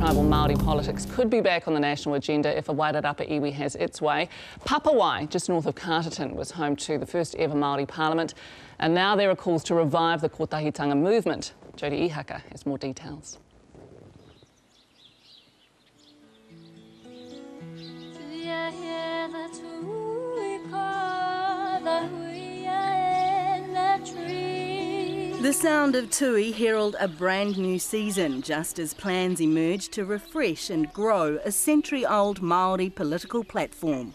tribal Māori politics could be back on the national agenda if a Wairarapa iwi has its way. Papawai, just north of Carterton, was home to the first ever Māori parliament, and now there are calls to revive the kotahitanga movement. Jodie Ihaka has more details. The sound of Tui herald a brand new season, just as plans emerge to refresh and grow a century-old Māori political platform.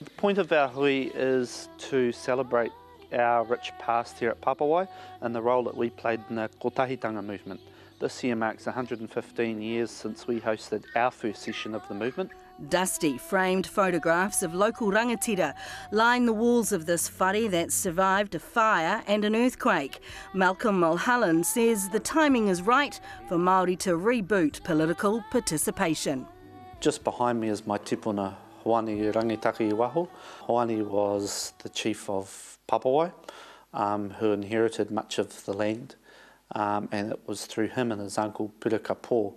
The point of our hui is to celebrate our rich past here at Papawai and the role that we played in the kotahitanga movement. This year marks 115 years since we hosted our first session of the movement. Dusty framed photographs of local rangatira line the walls of this whare that survived a fire and an earthquake. Malcolm Mulholland says the timing is right for Māori to reboot political participation. Just behind me is my tipuna Hoani Rangitakaiwaho. Hoani was the chief of Papawai, um, who inherited much of the land, um, and it was through him and his uncle Purika Po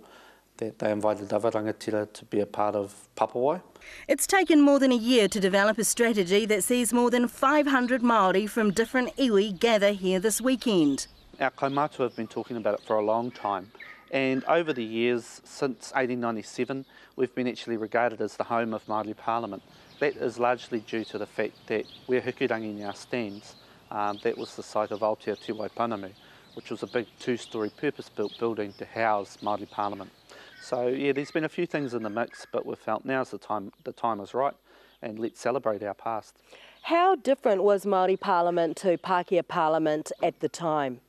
that they invited other rangatira to be a part of Papawai. It's taken more than a year to develop a strategy that sees more than 500 Māori from different iwi gather here this weekend. Our kaumātua have been talking about it for a long time. And over the years, since 1897, we've been actually regarded as the home of Māori Parliament. That is largely due to the fact that where Hikurangi now stands, um, that was the site of Aotearoa Pounamu, which was a big two-storey purpose-built building to house Māori Parliament. So yeah, there's been a few things in the mix, but we've felt now's the time the time is right, and let's celebrate our past. How different was Māori Parliament to Pākehā Parliament at the time?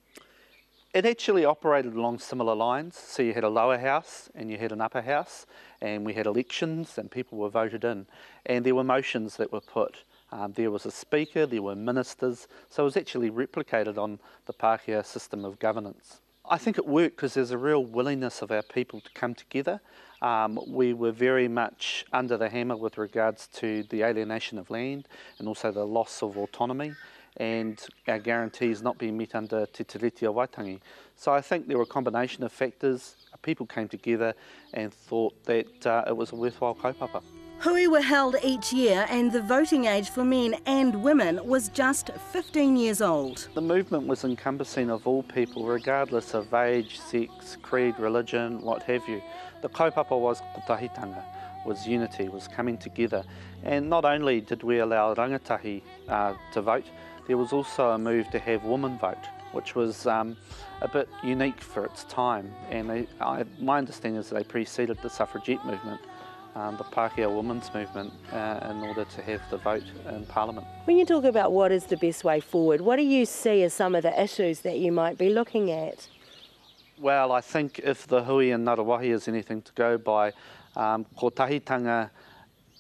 It actually operated along similar lines. So you had a lower house and you had an upper house, and we had elections and people were voted in, and there were motions that were put. Um, there was a speaker, there were ministers, so it was actually replicated on the Pākehā system of governance. I think it worked because there's a real willingness of our people to come together. Um, we were very much under the hammer with regards to the alienation of land and also the loss of autonomy and our guarantees not being met under Te Tiriti o Waitangi. So I think there were a combination of factors. People came together and thought that uh, it was a worthwhile kaupapa. Hui were held each year and the voting age for men and women was just 15 years old. The movement was encompassing of all people regardless of age, sex, creed, religion, what have you. The kaupapa was kotahitanga, was unity, was coming together. And not only did we allow rangatahi uh, to vote, there was also a move to have women vote, which was um, a bit unique for its time. And they, I, my understanding is they preceded the suffragette movement um, the Pākehā Women's Movement uh, in order to have the vote in Parliament. When you talk about what is the best way forward, what do you see as some of the issues that you might be looking at? Well, I think if the hui and Ngāruawāhi is anything to go by, um, kotahitanga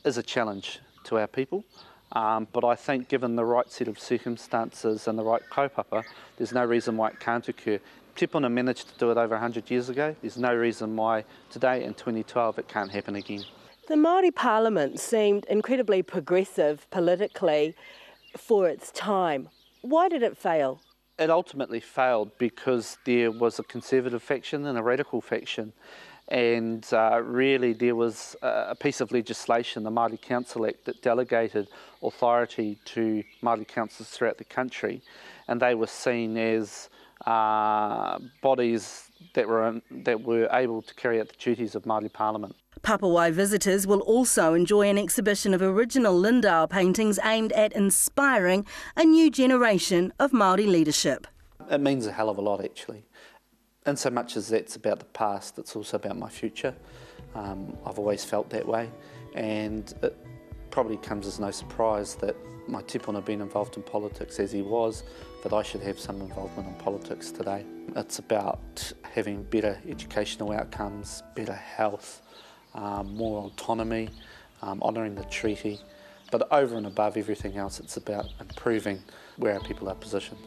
is a challenge to our people. Um, but I think given the right set of circumstances and the right kaupapa, there's no reason why it can't occur. Tipuna managed to do it over 100 years ago. There's no reason why today in 2012 it can't happen again. The Māori Parliament seemed incredibly progressive politically for its time. Why did it fail? It ultimately failed because there was a conservative faction and a radical faction. And uh, really, there was a piece of legislation, the Māori Council Act, that delegated authority to Māori councils throughout the country. And they were seen as uh, bodies that were, that were able to carry out the duties of Māori Parliament. Papawai visitors will also enjoy an exhibition of original Lindauer paintings aimed at inspiring a new generation of Māori leadership. It means a hell of a lot actually. In so much as that's about the past, it's also about my future. Um, I've always felt that way and it probably comes as no surprise that my tipuna being involved in politics as he was, that I should have some involvement in politics today. It's about having better educational outcomes, better health, um, more autonomy, um, honouring the treaty. But over and above everything else, it's about improving where our people are positioned.